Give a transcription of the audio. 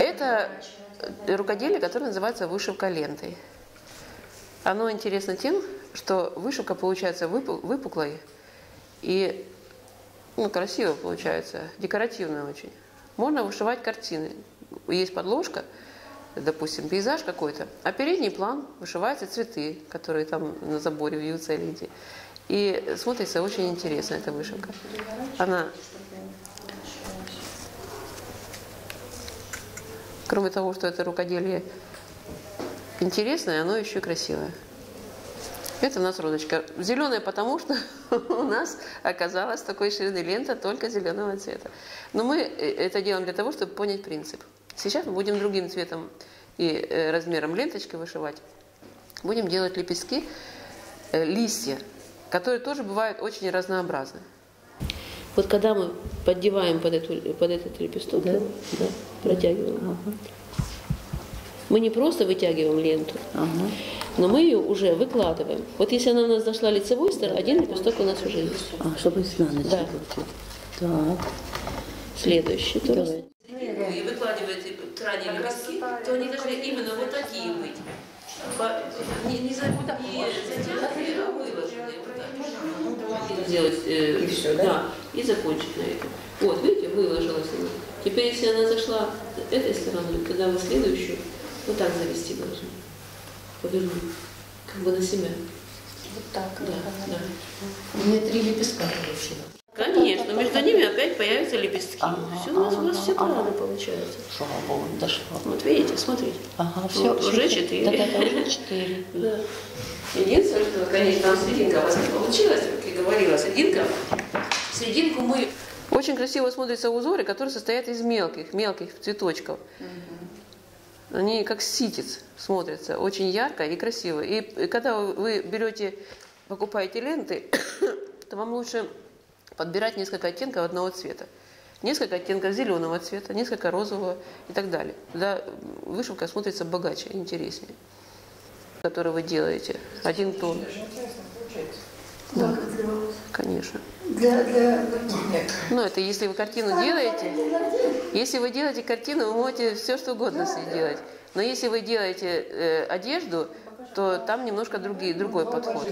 Это рукоделие, которое называется вышивка лентой. Оно интересно тем, что вышивка получается выпуклой и ну, красиво получается, декоративно очень. Можно вышивать картины. Есть подложка, допустим, пейзаж какой-то, а передний план вышиваются цветы, которые там на заборе вьются или где. И смотрится очень интересно эта вышивка. Она Кроме того, что это рукоделие интересное, оно еще и красивое. Это у нас розочка. Зеленая, потому что у нас оказалась такой ширины лента только зеленого цвета. Но мы э, это делаем для того, чтобы понять принцип. Сейчас мы будем другим цветом и э, размером ленточки вышивать. Будем делать лепестки, э, листья, которые тоже бывают очень разнообразны. Вот когда мы поддеваем под, эту, под этот лепесток, да? Да, протягиваем. Ага. Мы не просто вытягиваем ленту, ага. но мы ее уже выкладываем. Вот если она у нас зашла лицевой стороной, один лепесток у нас уже есть. А, чтобы изнаночку. Да. Так. Следующий. Давай. И выкладываете ткани лепестки, то они должны именно вот такие быть. Не, не, не выложенные. Сделать, э, и все, да? Да, и закончить на этом. Вот, видите, выложилась она. Теперь, если она зашла этой стороной, тогда вы следующую вот так завести должны. Повернуть. Как бы на себя. Вот так. Да, да. У меня три лепестка получилось. Конечно, между ними опять появятся лепестки. Ага, все у нас, ага, у нас все правильно ага. получается. Слава Богу, дошло. Вот видите, смотрите. Ага, все. Вот, уже четыре. Да, да, уже четыре. Да. Единственное, что, конечно, там серединка у вас не получилась, как я говорила, серединка. Серединку мы... Очень красиво смотрятся узоры, которые состоят из мелких, мелких цветочков. Угу. Они как ситец смотрятся, очень ярко и красиво. И когда вы берете, покупаете ленты, то вам лучше подбирать несколько оттенков одного цвета. Несколько оттенков зеленого цвета, несколько розового и так далее. Тогда вышивка смотрится богаче, интереснее. Который вы делаете. Один тон. Да, конечно. Для, для... Ну, это если вы картину делаете, если вы делаете картину, вы можете все что угодно с ней делать. Но если вы делаете э, одежду, то там немножко другие, другой подход.